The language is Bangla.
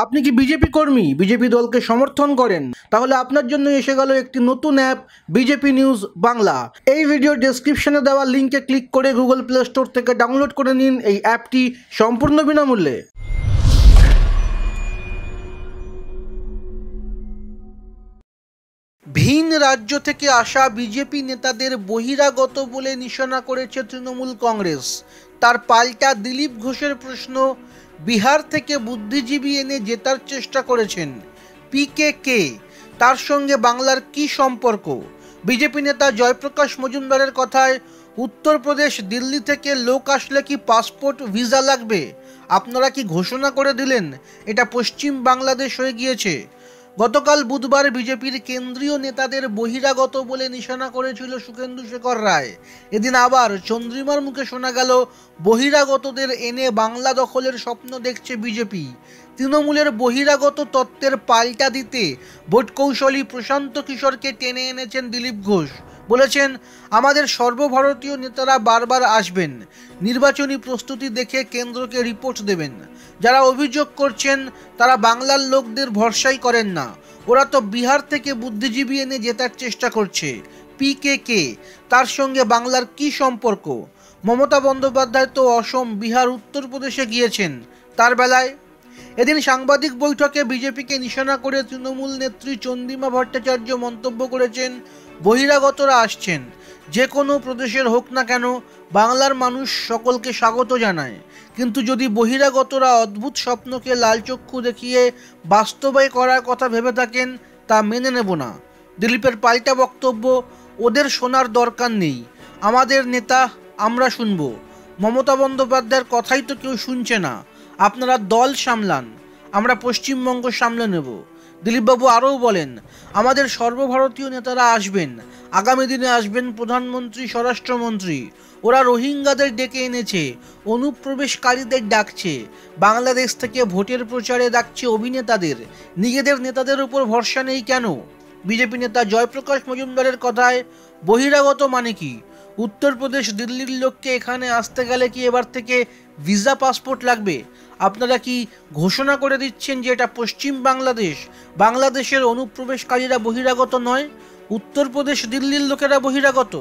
আপনি কি বিজেপি কর্মী? বিজেপি দলকে সমর্থন করেন? তাহলে আপনার জন্য এসে গেল একটি নতুন অ্যাপ, বিজেপি নিউজ বাংলা। এই ভিডিও ডেসক্রিপশনে দেওয়া লিঙ্কে ক্লিক করে গুগল প্লে স্টোর থেকে ডাউনলোড করে নিন এই অ্যাপটি সম্পূর্ণ বিনামূল্যে। ভিন রাজ্য থেকে আসা বিজেপি নেতাদের বহিরাগত বলে নিশানা করেছে তৃণমূল কংগ্রেস। তার পাল্টা দিলীপ ঘোষের প্রশ্ন, বিহার থেকে বুদ্ধিজীবী এনে জেতার চেষ্টা করেছেন পিকে কে? তার সঙ্গে বাংলার কি সম্পর্ক? বিজেপি নেতা জয়প্রকাশ মজুমদারের কথায়, উত্তরপ্রদেশ দিল্লি থেকে লোক আসলে কি পাসপোর্ট, ভিসা লাগবে? আপনারা কি ঘোষণা করে দিলেন? এটা পশ্চিম বাংলাদেশ হয়ে গিয়েছে। গতকাল বুধবার বিজেপির কেন্দ্রীয় নেতাদের বহিরাগত বলে নিশানা করেছিল সুখেন্দু শেখর রায়। এদিন আবার চন্দ্রিমার মুখে শোনা গেল, বহিরাগতদের এনে বাংলা দখলের স্বপ্ন দেখছে বিজেপি। তৃণমূলের বহিরাগত তত্ত্বের পাল্টা দিতে ভোট কৌশলী প্রশান্ত কিশোরকে টেনে এনেছেন দিলীপ ঘোষ। বলেছেন, আমাদের সর্বভারতীয় নেতারা বারবার আসবেন। নির্বাচনী প্রস্তুতি দেখে কেন্দ্রকে রিপোর্ট দেবেন। যারা অভিযোগ করছেন, তারা বাংলার লোকদের ভরসাই করেন না। ওরা তো বিহার থেকে বুদ্ধিজীবী এনে জেতার চেষ্টা করছে। পিকে কে? তার সঙ্গে বাংলার কি সম্পর্ক? মমতা বন্দ্যোপাধ্যায় তো অসম, বিহার, উত্তরপ্রদেশে গিয়েছেন তার বেলায়। এদিন সাংবাদিক বৈঠকে বিজেপিকে নিশানা করে তৃণমূল নেত্রী চন্দ্রিমা ভট্টাচার্য মন্তব্য করেছেন বহিরাগতরা আসছেন। যে কোনো প্রদেশের হোক না কেন, বাংলার মানুষ সকলকে স্বাগত জানায়। কিন্তু যদি বহিরাগতরা অদ্ভুত স্বপ্নকে লালচক্ষু দেখিয়ে বাস্তবায় করার কথা ভেবে থাকেন, তা মেনে নেব না। দিলীপের পাল্টা বক্তব্য, ওদের শোনার দরকার নেই। আমাদের নেতা আমরা শুনব। মমতা বন্দ্যোপাধ্যায়ের কথাই তো কেউ শুনছে না। আপনারা দল সামলান। আমরা পশ্চিমবঙ্গ সামলে নেব। দিলীপবাবু আরও বলেন, আমাদের সর্বভারতীয় নেতারা আসবেন। আগামী দিনে আসবেন প্রধানমন্ত্রী, স্বরাষ্ট্রমন্ত্রী। ওরা রোহিঙ্গাদের ডেকে এনেছে, অনুপ্রবেশকারীদের ডাকছে। বাংলাদেশ থেকে ভোটের প্রচারে ডাকছে অভিনেতাদের। নিজেদের নেতাদের উপর ভরসা নেই কেন? বিজেপি নেতা জয়প্রকাশ মজুমদারের কথায়, বহিরাগত মানে কি? উত্তরপ্রদেশ দিল্লির লোককে এখানে আসতে গেলে কি এবার থেকে ভিসা পাসপোর্ট লাগবে? আপনারা কি ঘোষণা করে দিচ্ছেন যে এটা পশ্চিম বাংলাদেশ? বাংলাদেশের অনুপ্রবেশকারীরা বহিরাগত নয়, উত্তরপ্রদেশ দিল্লির লোকেরা বহিরাগত?